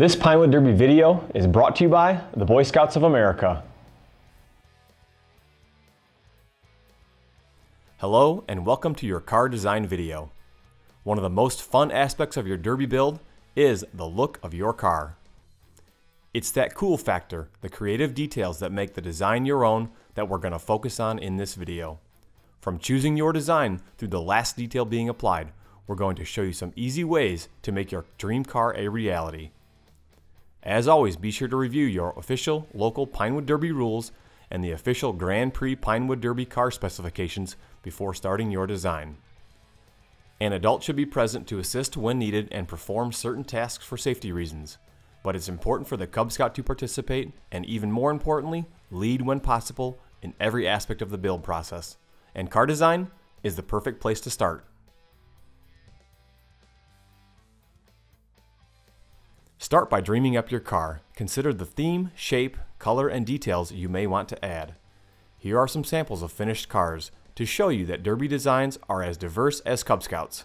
This Pinewood Derby video is brought to you by the Boy Scouts of America. Hello and welcome to your car design video. One of the most fun aspects of your derby build is the look of your car. It's that cool factor, the creative details that make the design your own that we're going to focus on in this video. From choosing your design through the last detail being applied, we're going to show you some easy ways to make your dream car a reality. As always, be sure to review your official local Pinewood Derby rules and the official Grand Prix Pinewood Derby car specifications before starting your design. An adult should be present to assist when needed and perform certain tasks for safety reasons, but it's important for the Cub Scout to participate and even more importantly, lead when possible in every aspect of the build process. And car design is the perfect place to start. Start by dreaming up your car. Consider the theme, shape, color, and details you may want to add. Here are some samples of finished cars to show you that Derby designs are as diverse as Cub Scouts.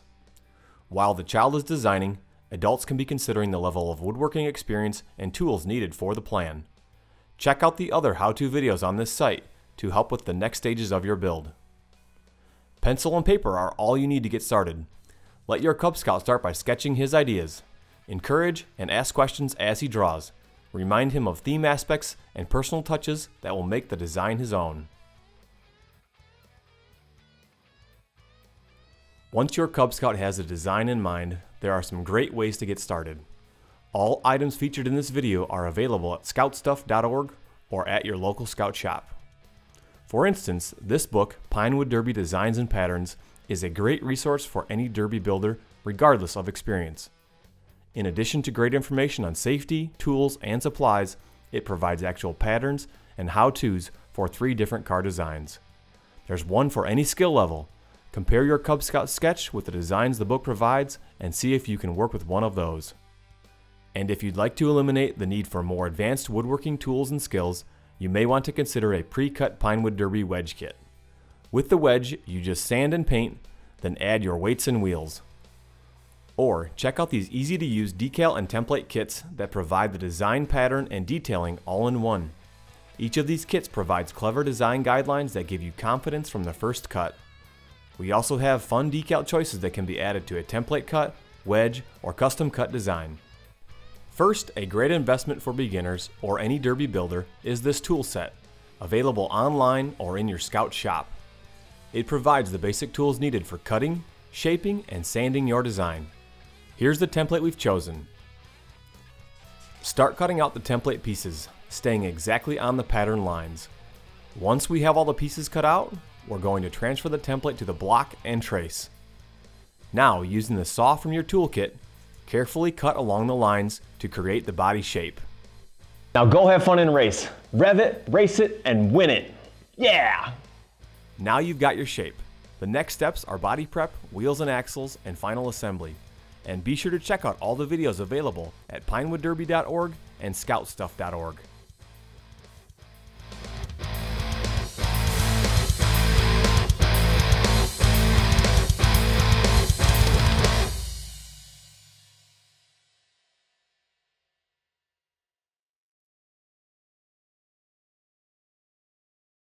While the child is designing, adults can be considering the level of woodworking experience and tools needed for the plan. Check out the other how-to videos on this site to help with the next stages of your build. Pencil and paper are all you need to get started. Let your Cub Scout start by sketching his ideas. Encourage and ask questions as he draws. Remind him of theme aspects and personal touches that will make the design his own. Once your Cub Scout has a design in mind, there are some great ways to get started. All items featured in this video are available at scoutstuff.org or at your local scout shop. For instance, this book, Pinewood Derby Designs and Patterns, is a great resource for any derby builder, regardless of experience. In addition to great information on safety, tools, and supplies, it provides actual patterns and how-tos for three different car designs. There's one for any skill level, Compare your Cub Scout sketch with the designs the book provides and see if you can work with one of those. And if you'd like to eliminate the need for more advanced woodworking tools and skills, you may want to consider a pre-cut Pinewood Derby wedge kit. With the wedge, you just sand and paint, then add your weights and wheels. Or check out these easy to use decal and template kits that provide the design pattern and detailing all in one. Each of these kits provides clever design guidelines that give you confidence from the first cut. We also have fun decal choices that can be added to a template cut, wedge, or custom cut design. First, a great investment for beginners or any derby builder is this tool set, available online or in your Scout shop. It provides the basic tools needed for cutting, shaping, and sanding your design. Here's the template we've chosen. Start cutting out the template pieces, staying exactly on the pattern lines. Once we have all the pieces cut out, we're going to transfer the template to the block and trace. Now, using the saw from your toolkit, carefully cut along the lines to create the body shape. Now go have fun and race. Rev it, race it, and win it. Yeah! Now you've got your shape. The next steps are body prep, wheels and axles, and final assembly. And be sure to check out all the videos available at pinewoodderby.org and scoutstuff.org.